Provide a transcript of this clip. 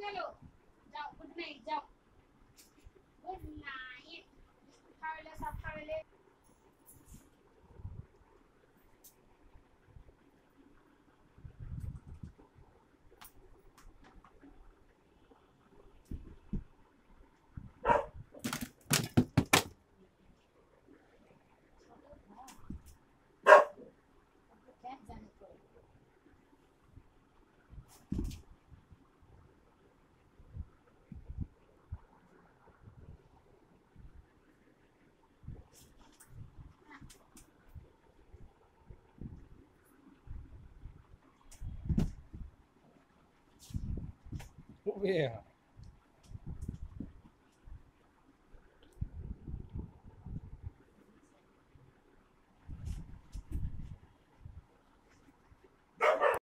চলো যাও good night যাও গুড নাইট খাওয়ালে সব খাওয়ালে Yeah.